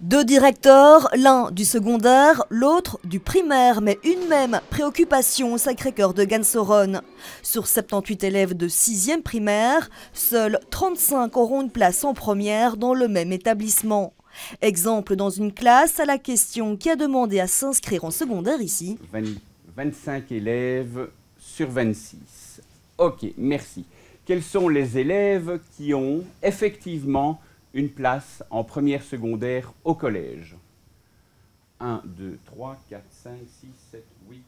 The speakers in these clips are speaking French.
Deux directeurs, l'un du secondaire, l'autre du primaire, mais une même préoccupation au Sacré-Cœur de Gansoron. Sur 78 élèves de 6e primaire, seuls 35 auront une place en première dans le même établissement. Exemple dans une classe à la question qui a demandé à s'inscrire en secondaire ici. 25 élèves sur 26. Ok, merci. Quels sont les élèves qui ont effectivement une place en première secondaire au collège. 1, 2, 3, 4, 5, 6, 7, 8,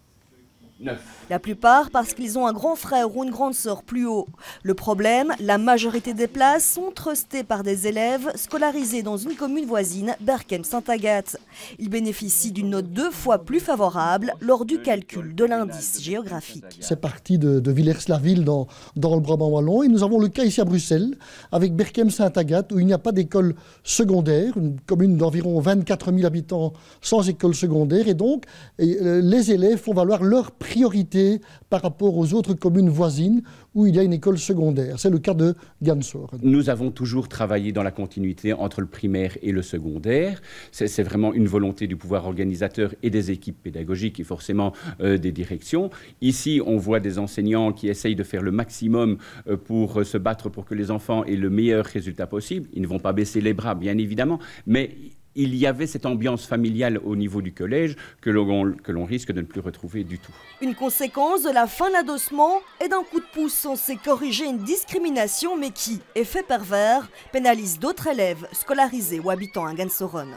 la plupart parce qu'ils ont un grand frère ou une grande sœur plus haut. Le problème, la majorité des places sont trustées par des élèves scolarisés dans une commune voisine, Berkem-Saint-Agathe. Ils bénéficient d'une note deux fois plus favorable lors du calcul de l'indice géographique. C'est parti de, de Villers-la-Ville dans, dans le Brabant Wallon et nous avons le cas ici à Bruxelles avec Berkem-Saint-Agathe où il n'y a pas d'école secondaire, une commune d'environ 24 000 habitants sans école secondaire et donc euh, les élèves font valoir leur priorité par rapport aux autres communes voisines où il y a une école secondaire. C'est le cas de Gansor. Nous avons toujours travaillé dans la continuité entre le primaire et le secondaire. C'est vraiment une volonté du pouvoir organisateur et des équipes pédagogiques et forcément euh, des directions. Ici, on voit des enseignants qui essayent de faire le maximum euh, pour euh, se battre pour que les enfants aient le meilleur résultat possible. Ils ne vont pas baisser les bras, bien évidemment, mais il y avait cette ambiance familiale au niveau du collège que l'on risque de ne plus retrouver du tout. Une conséquence de la fin d'adossement est d'un coup de pouce censé corriger une discrimination mais qui, effet pervers, pénalise d'autres élèves scolarisés ou habitant à Gansoron.